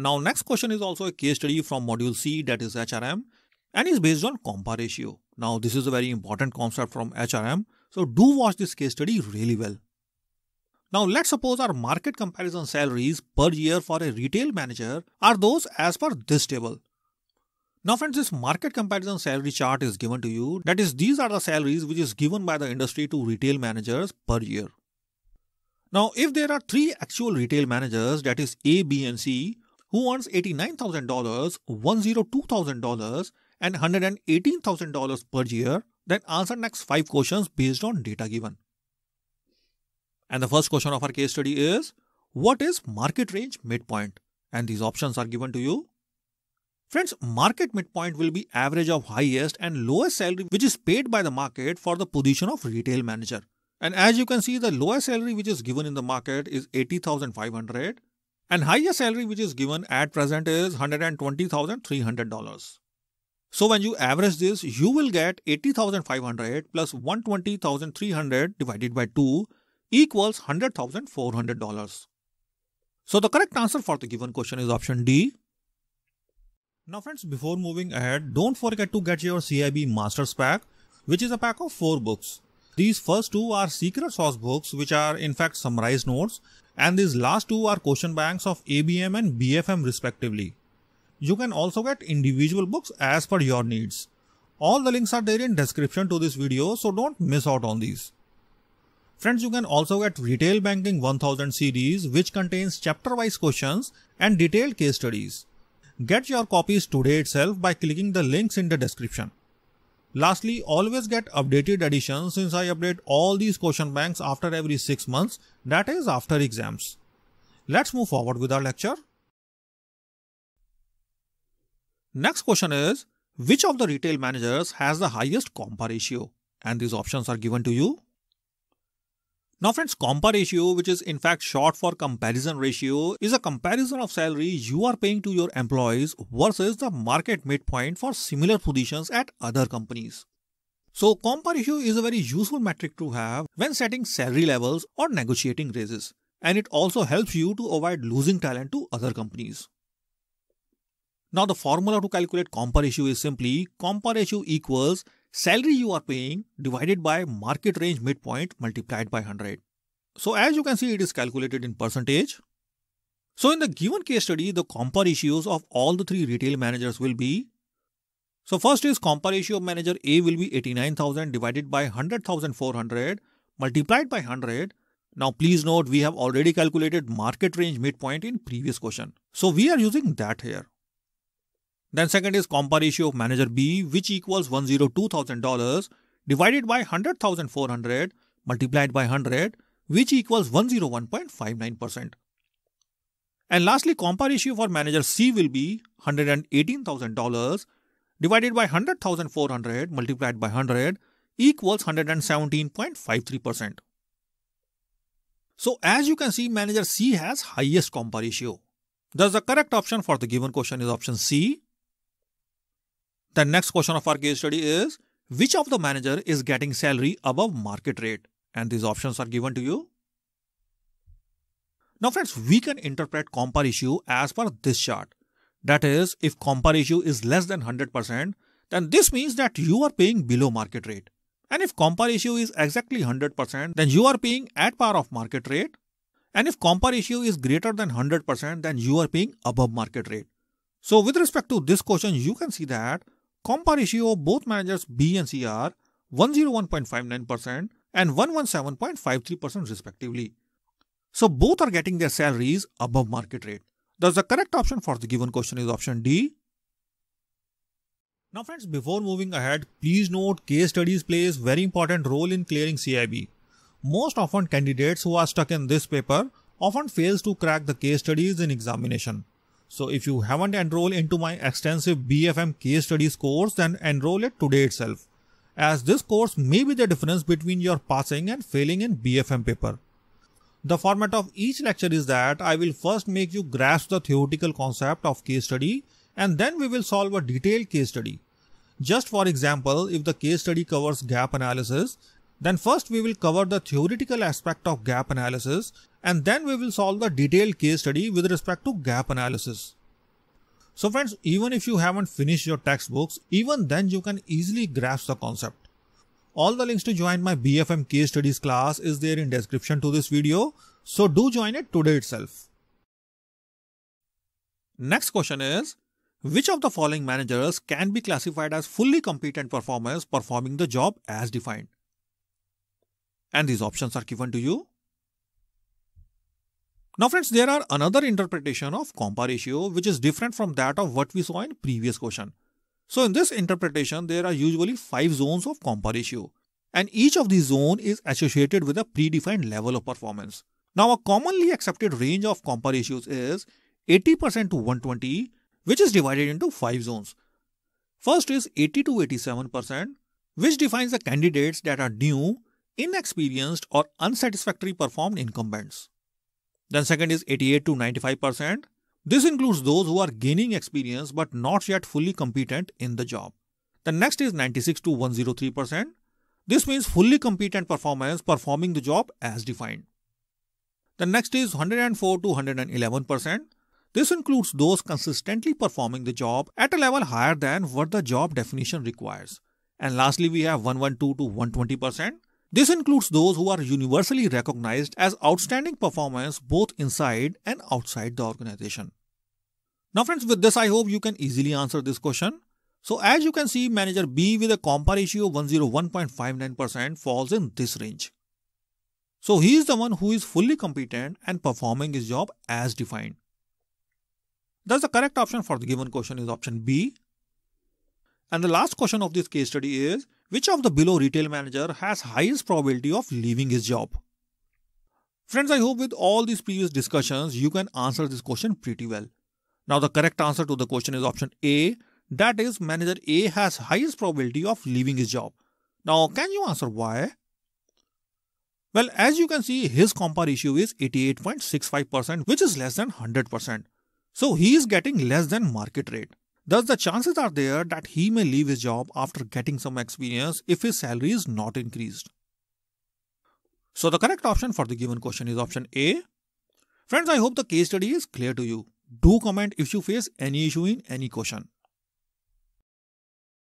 Now next question is also a case study from module C that is HRM and is based on compa ratio. Now this is a very important concept from HRM. So do watch this case study really well. Now let's suppose our market comparison salaries per year for a retail manager are those as per this table. Now friends, this market comparison salary chart is given to you. That is, these are the salaries which is given by the industry to retail managers per year. Now, if there are three actual retail managers, that is A, B and C, who earns $89,000, $102,000 and $118,000 per year, then answer next 5 questions based on data given. And the first question of our case study is, what is market range midpoint? And these options are given to you. Friends, market midpoint will be average of highest and lowest salary which is paid by the market for the position of retail manager. And as you can see, the lowest salary which is given in the market is 80,500 and highest salary which is given at present is $120,300. So when you average this, you will get 80,500 plus 120,300 divided by 2 equals $100,400. So the correct answer for the given question is option D. Now friends, before moving ahead, don't forget to get your CAIIB Masters pack, which is a pack of 4 books. These first two are secret sauce books, which are in fact summarized notes, and these last two are question banks of ABM and BFM respectively. You can also get individual books as per your needs. All the links are there in description to this video, so don't miss out on these. Friends, you can also get Retail Banking 1000 series which contains chapter-wise questions and detailed case studies. Get your copies today itself by clicking the links in the description. Lastly, always get updated editions since I update all these question banks after every 6 months, that is after exams. Let's move forward with our lecture. Next question is, which of the retail managers has the highest compa ratio? And these options are given to you. Now friends, compa ratio, which is in fact short for comparison ratio, is a comparison of salary you are paying to your employees versus the market midpoint for similar positions at other companies. So compa ratio is a very useful metric to have when setting salary levels or negotiating raises. And it also helps you to avoid losing talent to other companies. Now the formula to calculate compa ratio is simply compa ratio equals salary you are paying divided by market range midpoint multiplied by 100. So as you can see, it is calculated in percentage. So in the given case study, the compa ratios of all the three retail managers will be so first is compa ratio of manager A will be 89,000 divided by 100,400 multiplied by 100. Now please note we have already calculated market range midpoint in previous question. So we are using that here. Then second is compa ratio of manager B which equals $102,000 divided by 100,400 multiplied by 100 which equals 101.59%. And lastly compa ratio for manager C will be $118,000 divided by 100,400 multiplied by 100 equals 117.53%. So as you can see manager C has highest compa ratio. Thus the correct option for the given question is option C the next question of our case study is which of the manager is getting salary above market rate? And these options are given to you. Now friends, we can interpret compa ratio as per this chart. That is, if compa ratio is less than 100%, then this means that you are paying below market rate. And if compa ratio is exactly 100%, then you are paying at par of market rate. And if compa ratio is greater than 100%, then you are paying above market rate. So with respect to this question, you can see that Compa ratio of both managers B and C are 101.59% and 117.53% respectively. So both are getting their salaries above market rate. Thus the correct option for the given question is option D. Now friends, before moving ahead, please note case studies plays very important role in clearing CAIIB. Most often candidates who are stuck in this paper often fails to crack the case studies in examination. So if you haven't enrolled into my extensive BFM case studies course, then enroll it today itself. As this course may be the difference between your passing and failing in BFM paper. The format of each lecture is that I will first make you grasp the theoretical concept of case study and then we will solve a detailed case study. Just for example, if the case study covers gap analysis, then first we will cover the theoretical aspect of gap analysis and then we will solve the detailed case study with respect to gap analysis. So friends, even if you haven't finished your textbooks, even then you can easily grasp the concept. All the links to join my BFM case studies class is there in description to this video. So do join it today itself. Next question is, which of the following managers can be classified as fully competent performers performing the job as defined? And these options are given to you. Now friends, there are another interpretation of compa ratio which is different from that of what we saw in previous question. So in this interpretation, there are usually five zones of compa ratio and each of these zone is associated with a predefined level of performance. Now a commonly accepted range of compa ratios is 80% to 120 which is divided into five zones. First is 80 to 87% which defines the candidates that are new, inexperienced or unsatisfactory performed incumbents. Then second is 88 to 95%. This includes those who are gaining experience but not yet fully competent in the job. The next is 96 to 103%. This means fully competent performance performing the job as defined. The next is 104 to 111%. This includes those consistently performing the job at a level higher than what the job definition requires. And lastly, we have 112 to 120%. This includes those who are universally recognized as outstanding performers both inside and outside the organization. Now friends, with this I hope you can easily answer this question. So as you can see, manager B with a compa ratio of 101.59% falls in this range. So he is the one who is fully competent and performing his job as defined. Thus the correct option for the given question is option B. And the last question of this case study is which of the below retail manager has highest probability of leaving his job? Friends, I hope with all these previous discussions, you can answer this question pretty well. Now, the correct answer to the question is option A. That is, manager A has highest probability of leaving his job. Now, can you answer why? Well, as you can see, his compa ratio is 88.65%, which is less than 100%. So, he is getting less than market rate. Thus, the chances are there that he may leave his job after getting some experience if his salary is not increased. So, the correct option for the given question is option A. Friends, I hope the case study is clear to you. Do comment if you face any issue in any question.